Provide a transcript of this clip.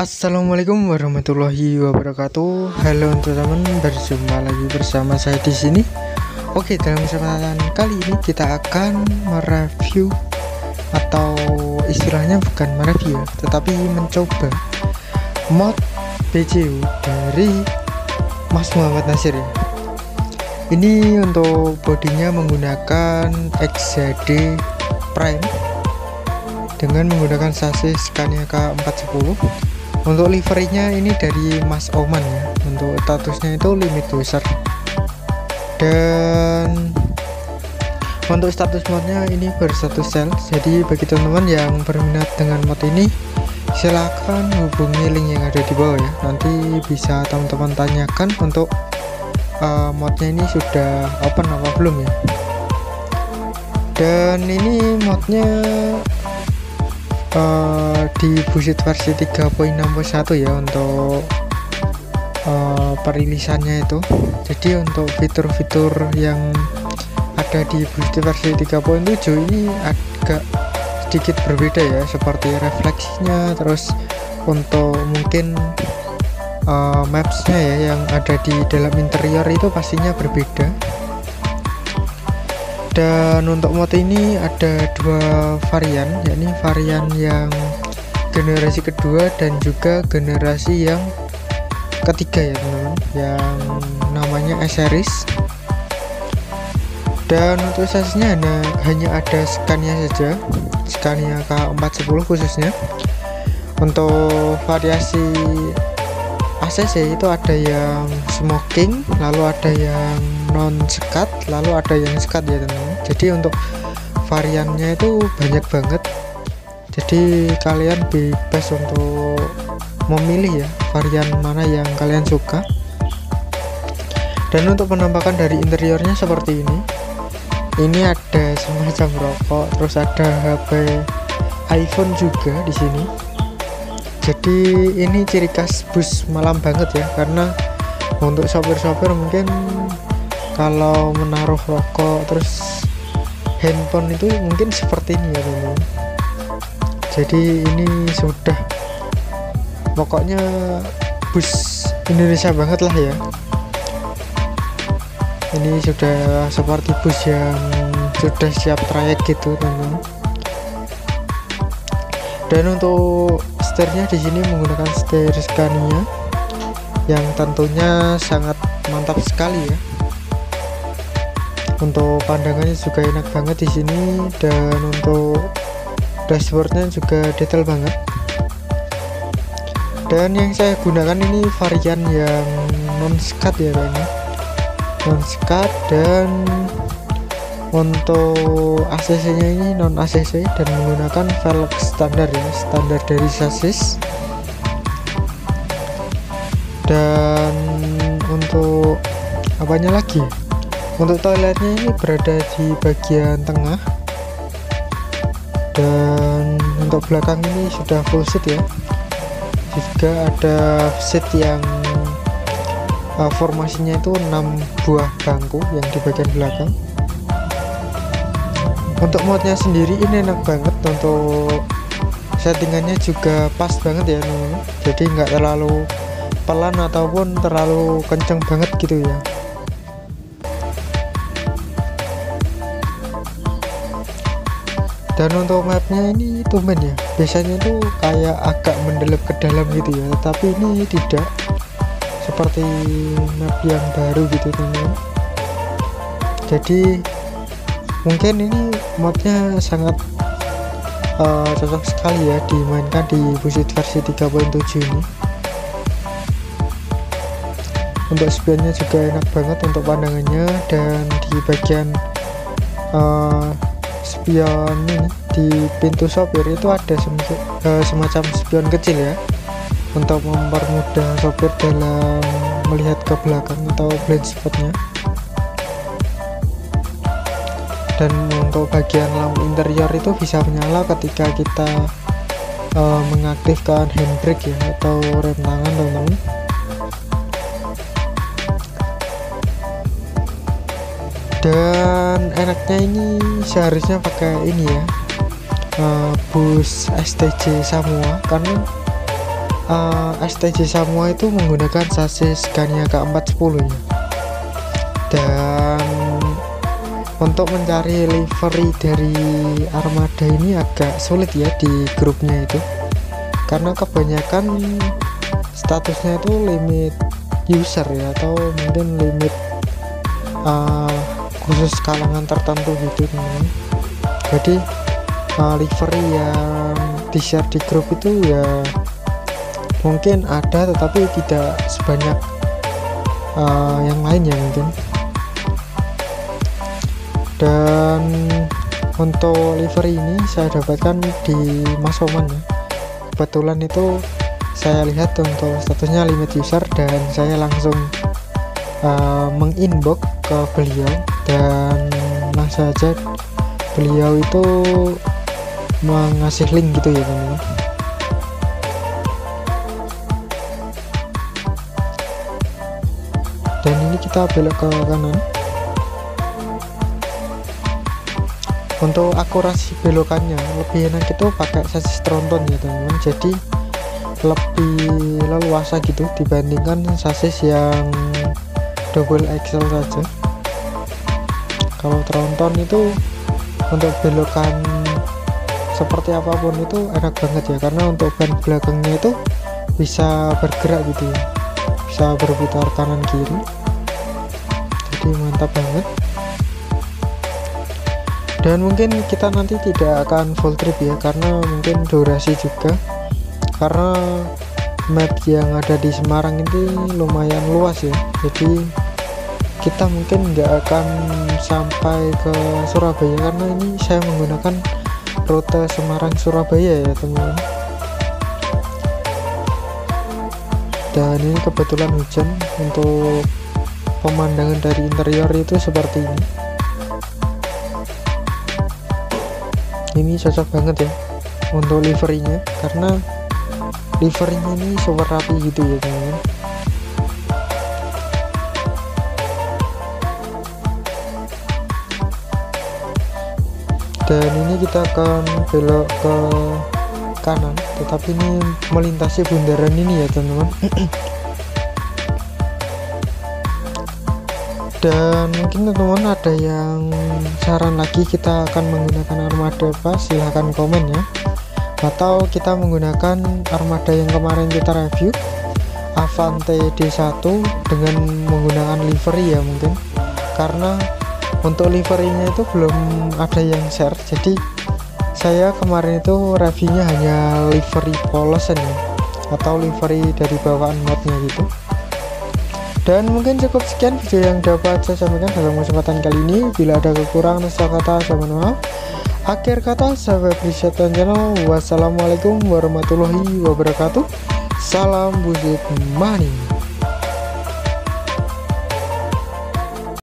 Assalamualaikum warahmatullahi wabarakatuh. Halo teman-teman, berjumpa lagi bersama saya di sini. Oke, dalam kesempatan kali ini kita akan mereview atau istilahnya bukan mereview, tetapi mencoba mod BCU dari Mas Muhammad Nasir. Ini untuk bodinya menggunakan XZD Prime dengan menggunakan sasis Scania K410 untuk liverynya ini dari Mas Oman ya. Untuk statusnya itu limit user. Dan untuk status modnya ini bersatu sel. Jadi bagi teman-teman yang berminat dengan mod ini silahkan hubungi link yang ada di bawah ya. Nanti bisa teman-teman tanyakan untuk uh, modnya ini sudah open apa belum ya. Dan ini modnya uh, di Busit versi 3.61 ya untuk uh, perilisannya itu. Jadi untuk fitur-fitur yang ada di Busit versi 3.7 ini agak sedikit berbeda ya seperti refleksinya terus untuk mungkin uh, mapsnya ya yang ada di dalam interior itu pastinya berbeda dan untuk mod ini ada dua varian yakni varian yang generasi kedua dan juga generasi yang ketiga ya teman-teman. Yang namanya S series dan untuk sasisnya hanya, hanya ada Scania saja. Scania K410 khususnya. Untuk variasi ACC itu ada yang smoking lalu ada yang non sekat lalu ada yang sekat ya teman jadi untuk variannya itu banyak banget. Jadi kalian bebas untuk memilih ya varian mana yang kalian suka. Dan untuk penampakan dari interiornya seperti ini. Ini ada semacam rokok terus ada HP iPhone juga di sini jadi ini ciri khas bus malam banget ya karena untuk sopir-sopir mungkin kalau menaruh rokok terus handphone itu mungkin seperti ini ya teman jadi ini sudah pokoknya bus Indonesia banget lah ya. Ini sudah seperti bus yang sudah siap trayek gitu teman dan untuk setirnya di sini menggunakan setir Scania yang tentunya sangat mantap sekali ya. Untuk pandangannya juga enak banget di sini dan untuk dashboardnya juga detail banget. Dan yang saya gunakan ini varian yang non skat ya kayaknya. Non skat dan untuk ACC nya ini non ACC dan menggunakan velg standar ya standar dari sasis dan untuk apanya lagi? Untuk toiletnya ini berada di bagian tengah. Dan untuk belakang ini sudah full seat ya. Juga ada seat yang uh, formasinya itu 6 buah bangku yang di bagian belakang untuk modnya sendiri ini enak banget untuk settingannya juga pas banget ya jadi nggak terlalu pelan ataupun terlalu kenceng banget gitu ya. Dan untuk mapnya ini tumben ya. Biasanya tuh kayak agak mendelep ke dalam gitu ya tapi ini tidak seperti map yang baru gitu teman jadi mungkin ini modnya sangat uh, cocok sekali ya dimainkan di Busit versi 3.7 ini. Untuk spionnya juga enak banget untuk pandangannya dan di bagian uh, spion ini di pintu sopir itu ada uh, semacam spion kecil ya untuk mempermudah sopir dalam melihat ke belakang atau blind spotnya dan untuk bagian lampu interior itu bisa menyala ketika kita uh, mengaktifkan handbrake ya atau rem tangan teman-teman. Dan enaknya ini seharusnya pakai ini ya uh, bus STJ Samoa karena uh, STJ Samoa itu menggunakan sasis Scania K410 ya dan untuk mencari livery dari armada ini agak sulit ya di grupnya itu. Karena kebanyakan statusnya itu limit user ya atau mungkin limit uh, khusus kalangan tertentu gitu teman jadi uh, livery yang di share di grup itu ya mungkin ada tetapi tidak sebanyak uh, yang lain ya mungkin dan untuk livery ini saya dapatkan di Masoman ya. Kebetulan itu saya lihat untuk statusnya limit user dan saya langsung uh, menginbox ke beliau dan langsung saja beliau itu mengasih link gitu ya teman-teman dan ini kita belok ke kanan untuk akurasi belokannya lebih enak itu pakai sasis tronton ya teman-teman. Jadi lebih leluasa gitu dibandingkan sasis yang double axle saja. Kalau tronton itu untuk belokan seperti apa pun itu enak banget ya karena untuk ban belakangnya itu bisa bergerak gitu ya. Bisa berputar kanan kiri jadi mantap banget dan mungkin kita nanti tidak akan full trip ya karena mungkin durasi juga. Karena map yang ada di Semarang ini lumayan luas ya. Jadi kita mungkin nggak akan sampai ke Surabaya karena ini saya menggunakan rute Semarang Surabaya ya teman-teman. Dan ini kebetulan hujan untuk pemandangan dari interior itu seperti ini ini cocok banget ya untuk liverynya karena liverynya ini super rapi gitu ya teman-teman dan ini kita akan belok ke kanan tetapi ini melintasi bundaran ini ya teman-teman dan mungkin teman-teman ada yang saran lagi kita akan menggunakan armada apa silahkan komen ya. Atau kita menggunakan armada yang kemarin kita review Avante D1 dengan menggunakan livery ya mungkin. Karena untuk liverynya itu belum ada yang share. Jadi saya kemarin itu reviewnya hanya livery polosan ya atau livery dari bawaan modnya gitu dan mungkin cukup sekian video yang dapat saya sampaikan dalam kesempatan kali ini. Bila ada kekurangan atau kata saya mohon maaf. Akhir kata saya appreciate channel wassalamualaikum warahmatullahi wabarakatuh. Salam busit money